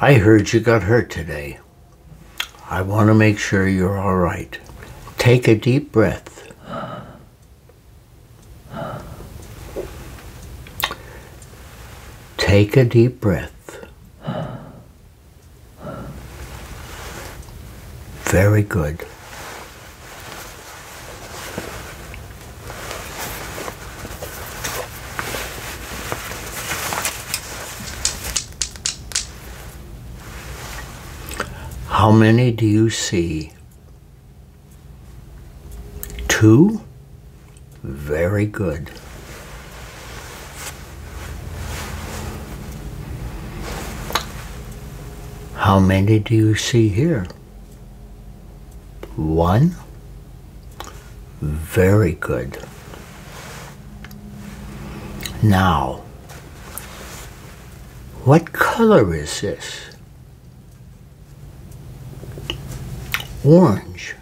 I heard you got hurt today. I want to make sure you're all right. Take a deep breath. Take a deep breath. Very good. How many do you see? Two? Very good. How many do you see here? One? Very good. Now, what color is this? Orange.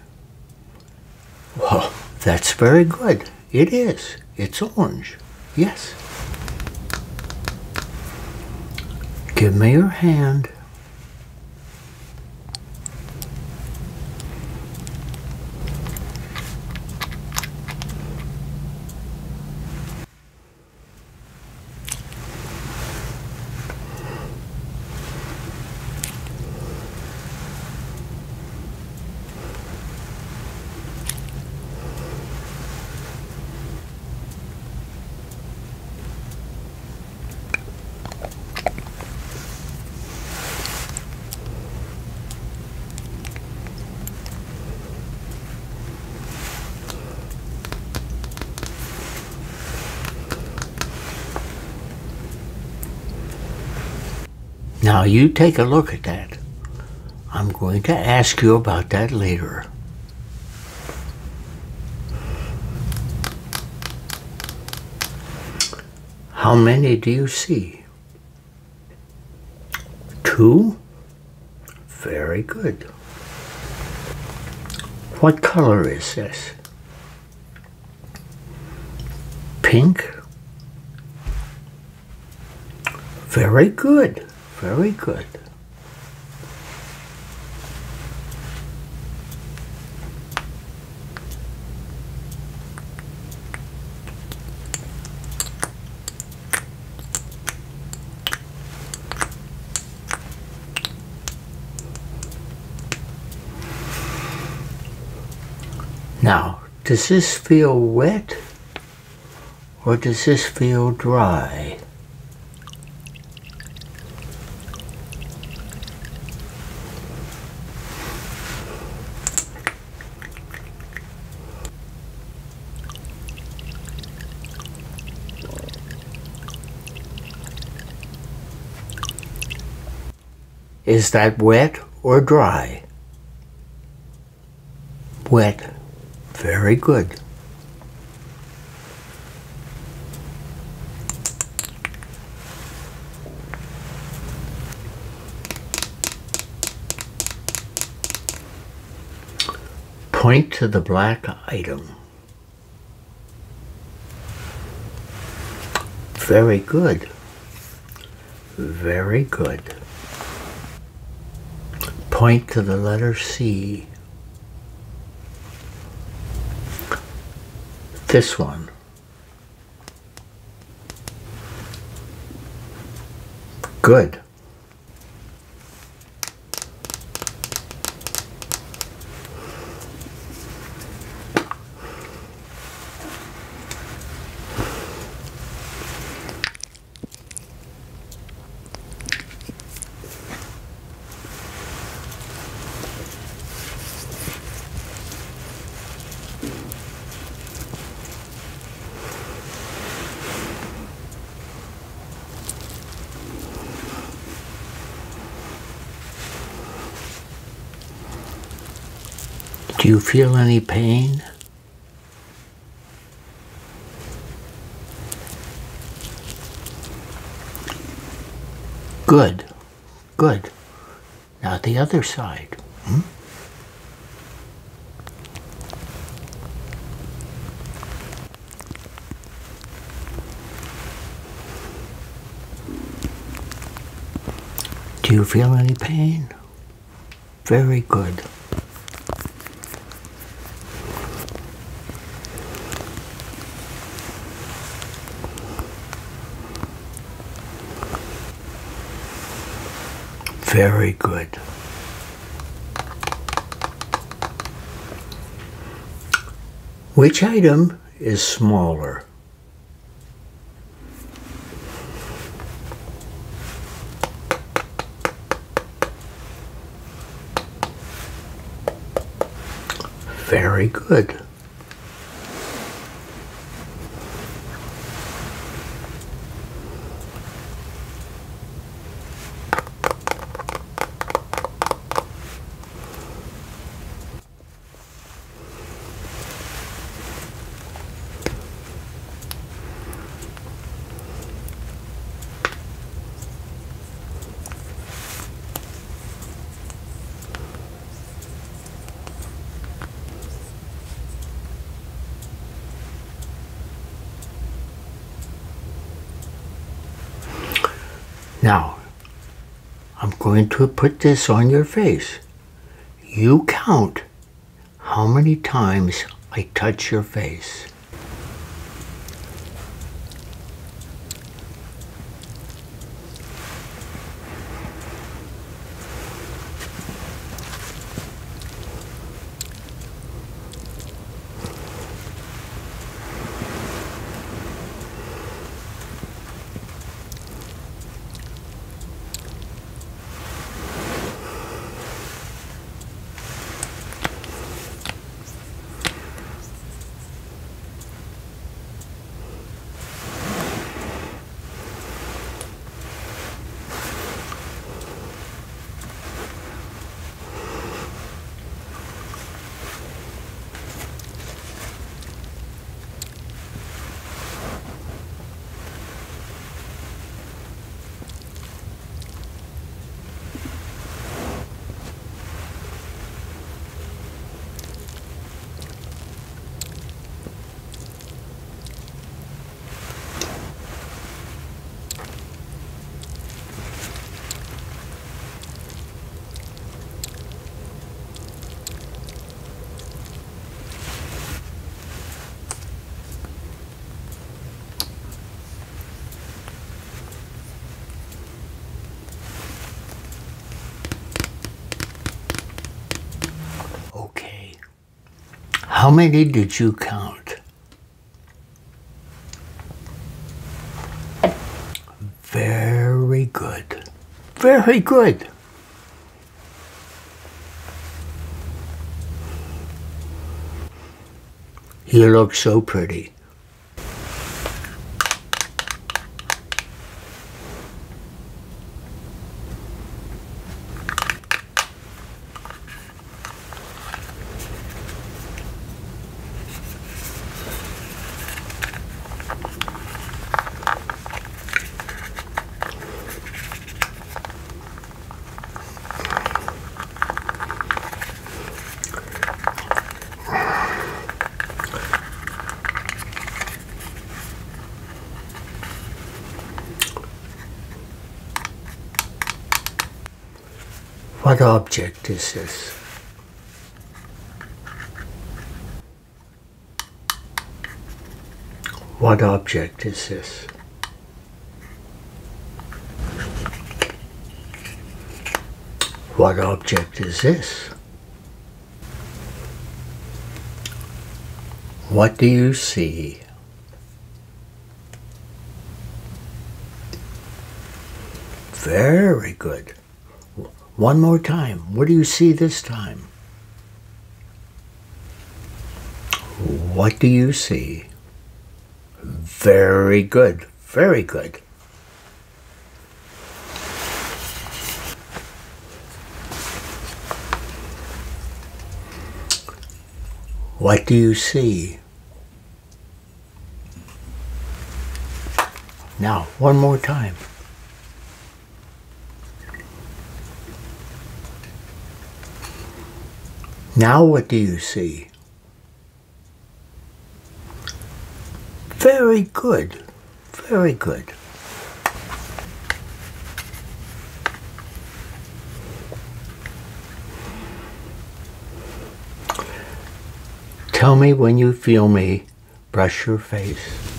Well, that's very good. It is. It's orange. Yes. Give me your hand. Now you take a look at that. I'm going to ask you about that later. How many do you see? Two? Very good. What color is this? Pink? Very good. Very good. Now, does this feel wet or does this feel dry? Is that wet or dry? Wet. Very good. Point to the black item. Very good. Very good. Point to the letter C. This one. Good. Do you feel any pain? Good, good. Now the other side. Hmm? Do you feel any pain? Very good. Very good. Which item is smaller? Very good. Now, I'm going to put this on your face. You count how many times I touch your face. Okay. How many did you count? Very good. Very good. You look so pretty. What object is this? What object is this? What object is this? What do you see? Very good. One more time. What do you see this time? What do you see? Very good. Very good. What do you see? Now, one more time. Now what do you see? Very good. Very good. Tell me when you feel me brush your face.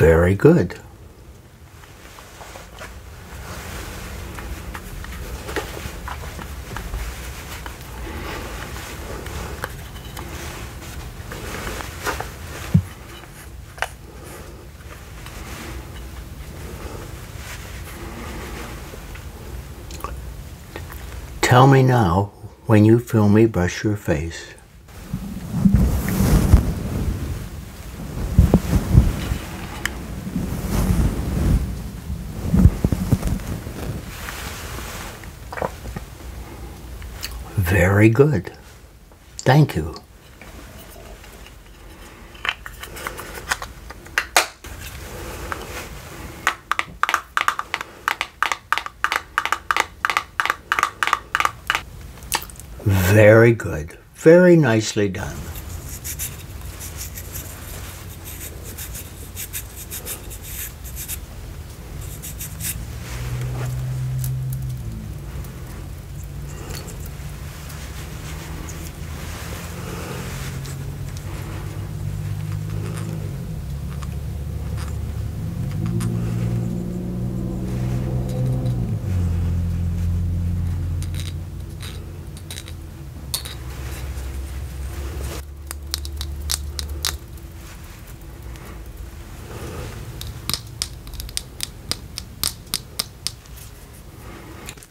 Very good. Tell me now when you feel me brush your face. Very good. Thank you. Very good. Very nicely done.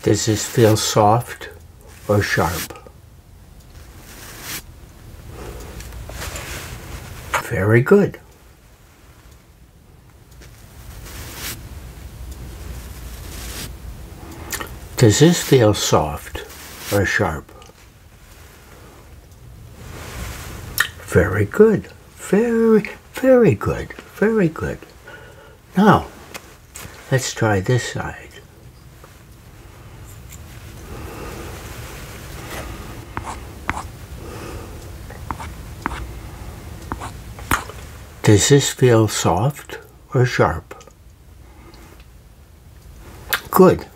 Does this feel soft or sharp? Very good. Does this feel soft or sharp? Very good. Very, very good. Very good. Now, let's try this side. Does this feel soft or sharp? Good.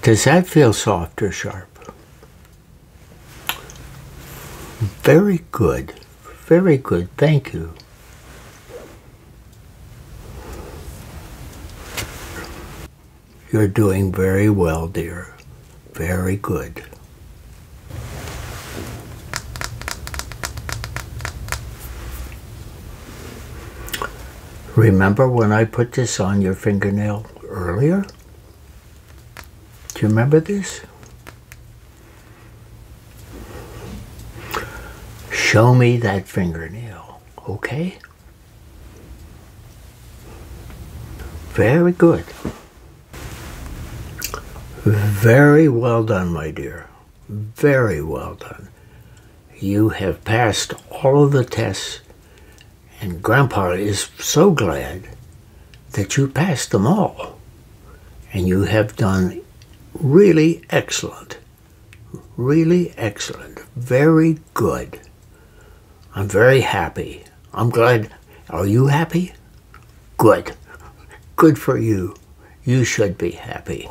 Does that feel soft or sharp? Very good. Very good. Thank you. You're doing very well, dear. Very good. Remember when I put this on your fingernail earlier? Do you remember this? Show me that fingernail, okay? Very good. Very well done, my dear. Very well done. You have passed all of the tests, and Grandpa is so glad that you passed them all. And you have done really excellent. Really excellent. Very good. I'm very happy. I'm glad. Are you happy? Good. Good for you. You should be happy.